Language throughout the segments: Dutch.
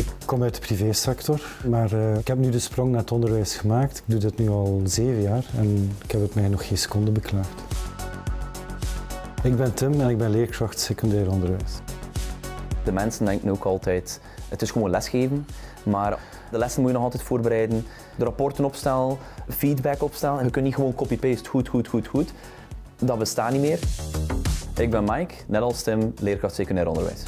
Ik kom uit de privésector, maar uh, ik heb nu de sprong naar het onderwijs gemaakt. Ik doe dit nu al zeven jaar en ik heb het mij nog geen seconde beklaagd. Ik ben Tim en ik ben leerkracht secundair onderwijs. De mensen denken ook altijd, het is gewoon lesgeven, maar de lessen moet je nog altijd voorbereiden, de rapporten opstellen, feedback opstellen. Je kunt niet gewoon copy-paste goed, goed, goed, goed. Dat bestaat niet meer. Ik ben Mike, net als Tim, leerkracht secundair onderwijs.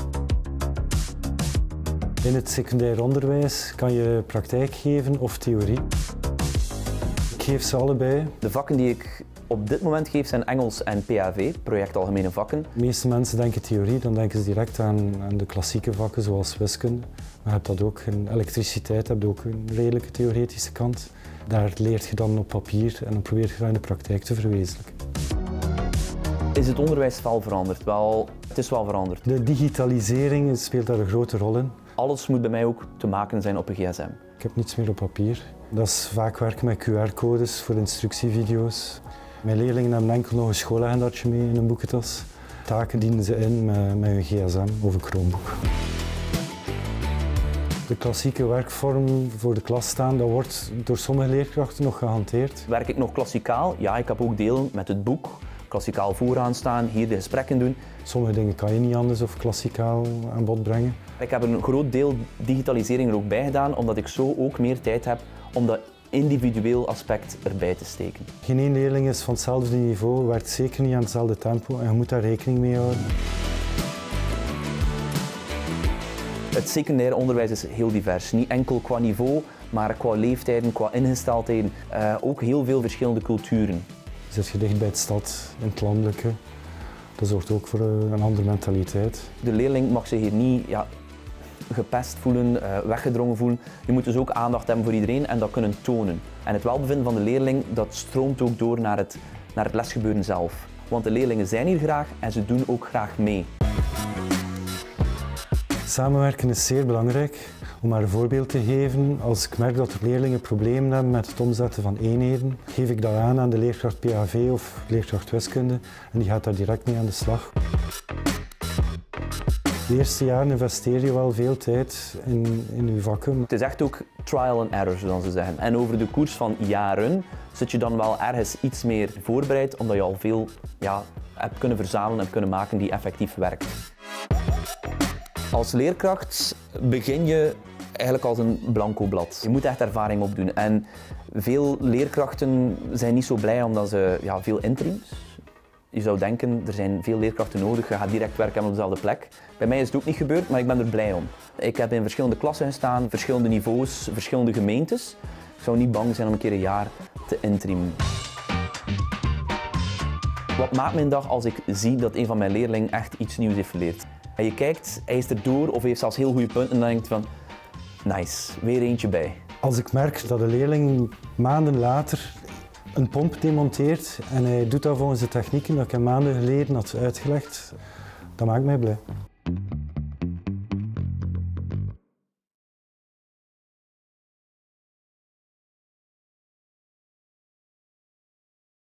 In het secundair onderwijs kan je praktijk geven of theorie. Ik geef ze allebei. De vakken die ik op dit moment geef zijn Engels en PAV, project Algemene Vakken. De meeste mensen denken theorie, dan denken ze direct aan, aan de klassieke vakken zoals wiskunde. Maar je hebt dat ook in elektriciteit, heb je ook een redelijke theoretische kant. Daar leert je dan op papier en dan probeer je dat in de praktijk te verwezenlijken. Is het onderwijs wel veranderd? Wel, het is wel veranderd. De digitalisering speelt daar een grote rol in. Alles moet bij mij ook te maken zijn op een gsm. Ik heb niets meer op papier. Dat is vaak werken met QR-codes voor instructievideo's. Mijn leerlingen hebben enkel nog een schoolagendatje mee in een boekentas. Taken dienen ze in met, met een gsm of een Chromebook. De klassieke werkvorm voor de klas staan, dat wordt door sommige leerkrachten nog gehanteerd. Werk ik nog klassikaal? Ja, ik heb ook deel met het boek. Klassikaal vooraan staan, hier de gesprekken doen. Sommige dingen kan je niet anders of klassikaal aan bod brengen. Ik heb een groot deel digitalisering er ook bij gedaan, omdat ik zo ook meer tijd heb om dat individueel aspect erbij te steken. Geen één leerling is van hetzelfde niveau, werkt zeker niet aan hetzelfde tempo en je moet daar rekening mee houden. Het secundair onderwijs is heel divers. Niet enkel qua niveau, maar qua leeftijden, qua ingesteldheden. Uh, ook heel veel verschillende culturen. Zit je dicht bij het stad, in het landelijke. Dat zorgt ook voor een andere mentaliteit. De leerling mag zich hier niet ja, gepest voelen, uh, weggedrongen voelen. Je moet dus ook aandacht hebben voor iedereen en dat kunnen tonen. En het welbevinden van de leerling dat stroomt ook door naar het, naar het lesgebeuren zelf. Want de leerlingen zijn hier graag en ze doen ook graag mee. Samenwerken is zeer belangrijk. Om maar een voorbeeld te geven, als ik merk dat er leerlingen problemen hebben met het omzetten van eenheden, geef ik dat aan aan de leerkracht PAV of leerkracht wiskunde en die gaat daar direct mee aan de slag. De eerste jaren investeer je wel veel tijd in, in je vakken. Het is echt ook trial and error, zoals ze zeggen. En over de koers van jaren zit je dan wel ergens iets meer voorbereid, omdat je al veel ja, hebt kunnen verzamelen en kunnen maken die effectief werkt. Als leerkracht begin je eigenlijk als een blanco blad. Je moet echt ervaring opdoen. En veel leerkrachten zijn niet zo blij omdat ze ja, veel interims. Je zou denken, er zijn veel leerkrachten nodig, je gaat direct werken op dezelfde plek. Bij mij is het ook niet gebeurd, maar ik ben er blij om. Ik heb in verschillende klassen gestaan, verschillende niveaus, verschillende gemeentes. Ik zou niet bang zijn om een keer een jaar te interimen. Wat maakt mijn dag als ik zie dat een van mijn leerlingen echt iets nieuws heeft geleerd? En je kijkt, hij is er door of heeft zelfs heel goede punten en dan denkt van, nice, weer eentje bij. Als ik merk dat een leerling maanden later een pomp demonteert en hij doet dat volgens de technieken dat ik hem maanden geleden had uitgelegd, dat maakt mij blij.